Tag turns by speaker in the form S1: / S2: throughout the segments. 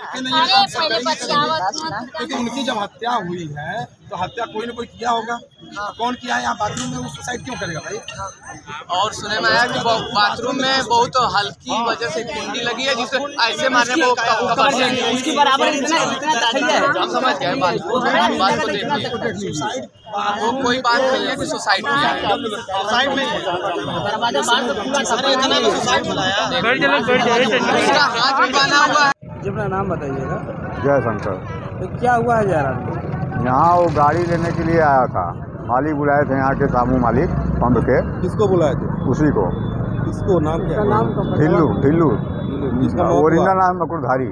S1: लेकिन करेंगे। लेकिन उनकी जब हत्या हुई है तो हत्या कोई ना कोई किया होगा। कौन किया है यहाँ बाथरूम में वो सुसाइड क्यों करेगा भाई?
S2: और सुने में आया कि बाथरूम में बहुत हल्की वजह से कुंडी लगी है जिससे ऐसे मारने को
S3: उसकी बराबर इतना इतना
S2: समझ गए बात। को बात को देखिए। वो कोई बात नहीं है कि सुसाइड है
S1: सुसाइड नहीं है
S3: दरवाज़ा बाहर से पूरा
S2: उसका हाथ भी बांधा हुआ है।
S4: जी अपना नाम बताइएगा।
S5: जय शंकर
S4: तो क्या हुआ है जयराम
S5: यहाँ वो गाड़ी लेने के लिए आया था। मालिक बुलाए थे यहाँ के सामू मालिक पंप के।
S6: किसको बुलाए थे?
S5: उसी को।
S6: किसको? नाम क्या? है?
S5: ढिल्लू ढिल्लू। ओरिजिनल नाम मुकुटधारी।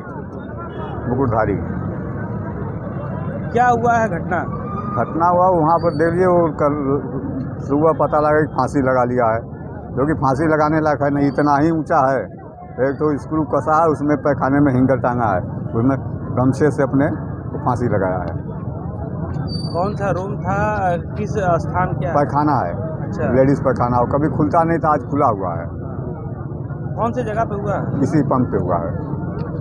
S5: मुकुटधारी।
S4: क्या हुआ है घटना?
S5: घटना हुआ वहाँ पर देख लीजिए वो कल सुबह पता लगा कि फांसी लगा लिया है। जो कि फांसी लगाने लायक है नहीं इतना ही ऊँचा है। एक तो स्क्रू कसा है उसमें पैखाने में हिंगर टांगा है। उसमें गमछे से अपने फांसी लगाया है।
S4: कौन सा रूम था किस स्थान क्या
S5: पैखाना है।
S4: अच्छा।
S5: लेडीज़ पैखाना और कभी खुलता नहीं था आज खुला हुआ है।
S4: कौन सी जगह पे हुआ है?
S5: इसी पंप पे हुआ है।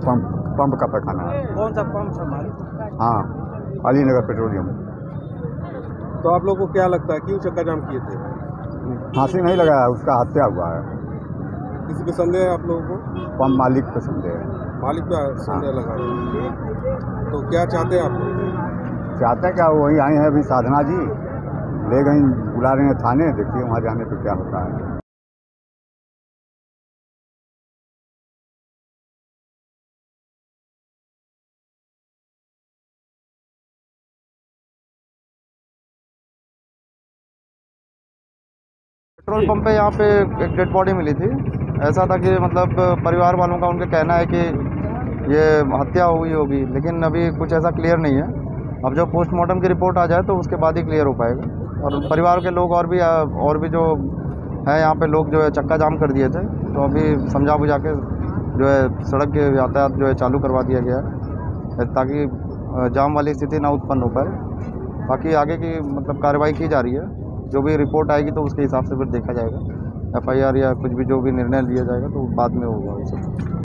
S5: पंप पंप का पैखाना है।
S4: कौन सा पंप था मालिक?
S5: हाँ अलीनगर पेट्रोलियम।
S6: तो आप लोग को क्या लगता है क्यों चक्का जाम किए थे?
S5: फांसी नहीं लगाया उसका हत्या हुआ है।
S6: किसी पे संदेह है आप लोगों को?
S5: पंप मालिक पे संदेह है।
S6: मालिक पे संदेह लगा है। तो क्या चाहते हैं आप लोग?
S5: चाहते हैं क्या वही आए हैं अभी साधना जी? ले गई बुला रहे हैं थाने देखिए वहाँ जाने पर क्या होता है।
S7: पेट्रोल पंप पे यहाँ पे एक डेड बॉडी मिली थी। ऐसा था कि मतलब परिवार वालों का उनका कहना है कि ये हत्या हुई होगी, लेकिन अभी कुछ ऐसा क्लियर नहीं है। अब जब पोस्टमार्टम की रिपोर्ट आ जाए तो उसके बाद ही क्लियर हो पाएगा। और परिवार के लोग और भी और भी जो है यहाँ पे, लोग जो है चक्का जाम कर दिए थे तो अभी समझा बुझा के जो है सड़क के यातायात जो है चालू करवा दिया गया है, ताकि जाम वाली स्थिति ना उत्पन्न हो पाए। बाकी आगे की मतलब कार्रवाई की जा रही है। जो भी रिपोर्ट आएगी तो उसके हिसाब से फिर देखा जाएगा। एफआईआर या कुछ भी, जो भी निर्णय लिया जाएगा तो बाद में होगा वो सब।